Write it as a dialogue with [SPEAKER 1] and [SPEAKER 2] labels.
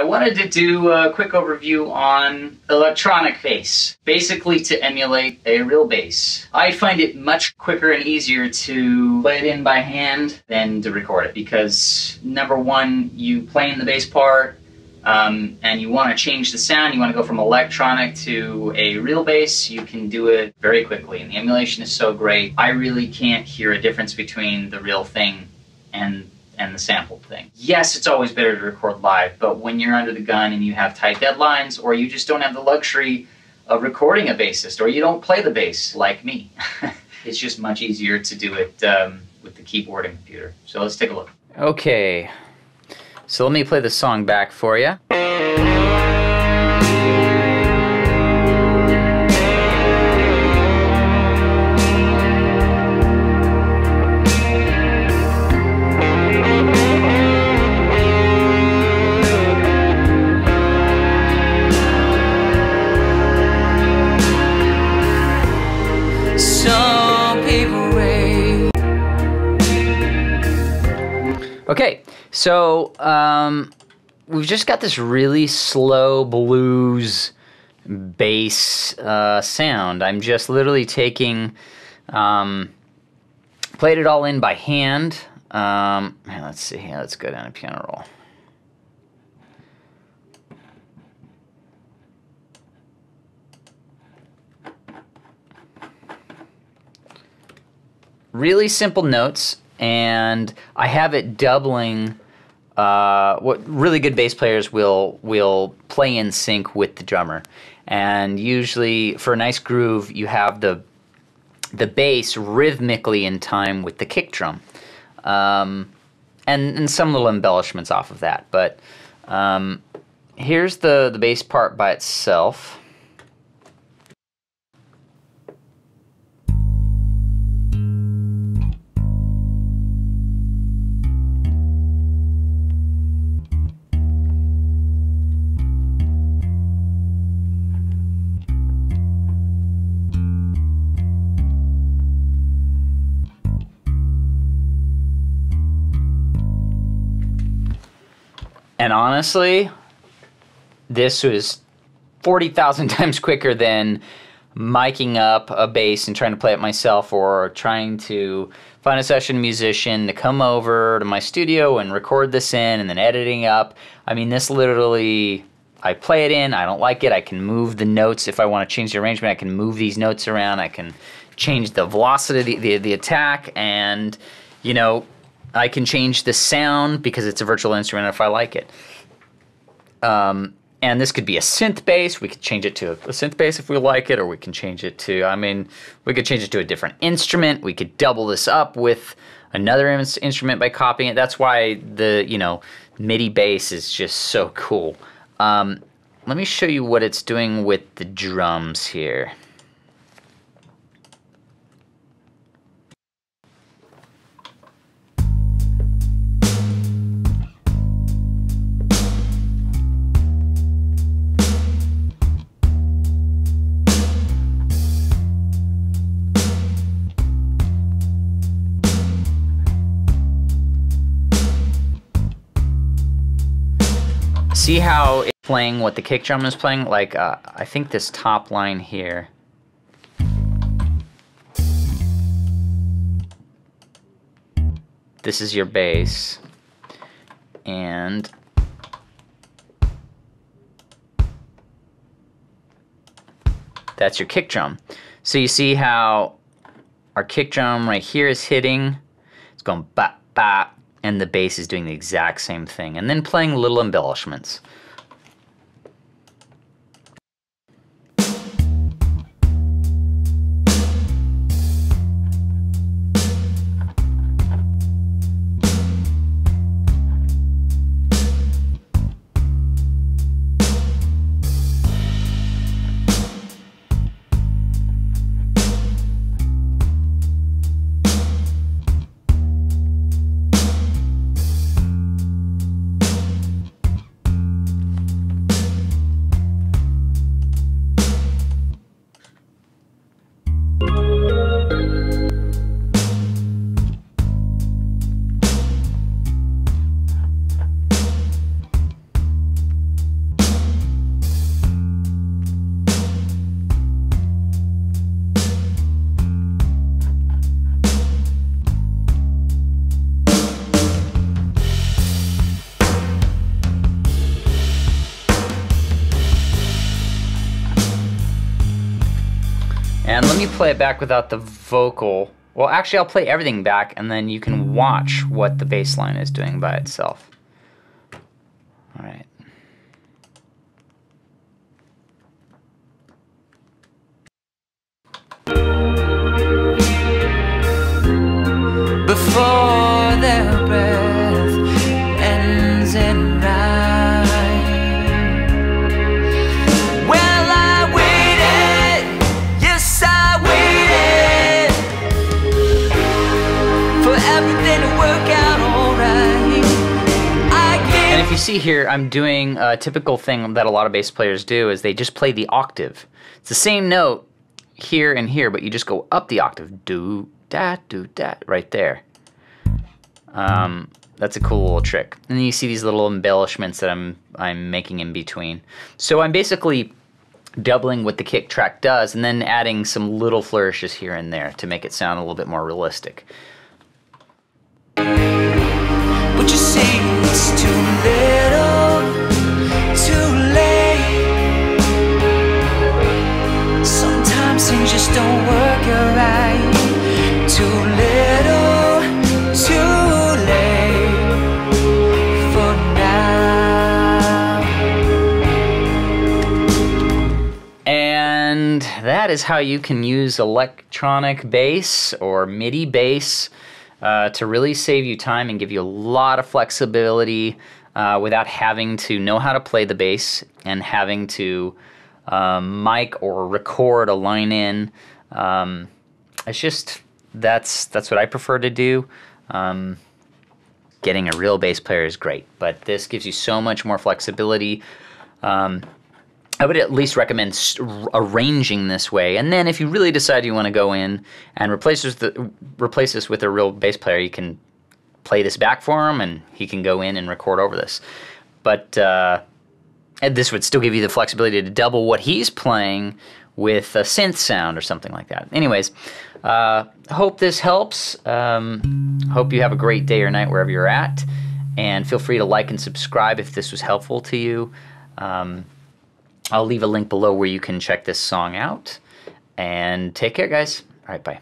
[SPEAKER 1] I wanted to do a quick overview on electronic bass, basically to emulate a real bass. I find it much quicker and easier to play it in by hand than to record it because number one, you play in the bass part um, and you want to change the sound, you want to go from electronic to a real bass, you can do it very quickly and the emulation is so great. I really can't hear a difference between the real thing and and the sampled thing. Yes, it's always better to record live, but when you're under the gun and you have tight deadlines, or you just don't have the luxury of recording a bassist, or you don't play the bass like me, it's just much easier to do it um, with the keyboard and computer. So let's take a look.
[SPEAKER 2] Okay, so let me play the song back for you. So um, we've just got this really slow blues bass uh, sound. I'm just literally taking, um, played it all in by hand. Um, let's see, let's go down a piano roll. Really simple notes and I have it doubling. Uh, what really good bass players will will play in sync with the drummer, and usually for a nice groove, you have the the bass rhythmically in time with the kick drum, um, and and some little embellishments off of that. But um, here's the the bass part by itself. And honestly, this was 40,000 times quicker than miking up a bass and trying to play it myself or trying to find a session musician to come over to my studio and record this in and then editing up. I mean, this literally, I play it in, I don't like it, I can move the notes. If I want to change the arrangement, I can move these notes around, I can change the velocity, the, the, the attack, and, you know, I can change the sound because it's a virtual instrument if I like it. Um, and this could be a synth bass. We could change it to a synth bass if we like it, or we can change it to, I mean, we could change it to a different instrument. We could double this up with another instrument by copying it. That's why the, you know, MIDI bass is just so cool. Um, let me show you what it's doing with the drums here. See how it's playing what the kick drum is playing? Like, uh, I think this top line here. This is your bass. And that's your kick drum. So you see how our kick drum right here is hitting. It's going bop, bop, and the bass is doing the exact same thing, and then playing little embellishments. And let me play it back without the vocal. Well, actually, I'll play everything back, and then you can watch what the bass line is doing by itself. All right. And if you see here, I'm doing a typical thing that a lot of bass players do is they just play the octave. It's the same note here and here, but you just go up the octave. Do, da, do, da, right there. Um, that's a cool little trick. And then you see these little embellishments that I'm I'm making in between. So I'm basically doubling what the kick track does and then adding some little flourishes here and there to make it sound a little bit more realistic. That is how you can use electronic bass or MIDI bass uh, to really save you time and give you a lot of flexibility uh, without having to know how to play the bass and having to um, mic or record a line in. Um, it's just that's that's what I prefer to do. Um, getting a real bass player is great, but this gives you so much more flexibility. Um, I would at least recommend arranging this way, and then if you really decide you want to go in and replace this, the, replace this with a real bass player, you can play this back for him, and he can go in and record over this. But uh, this would still give you the flexibility to double what he's playing with a synth sound or something like that. Anyways, uh, hope this helps. Um, hope you have a great day or night wherever you're at, and feel free to like and subscribe if this was helpful to you. Um, I'll leave a link below where you can check this song out. And take care, guys. All right, bye.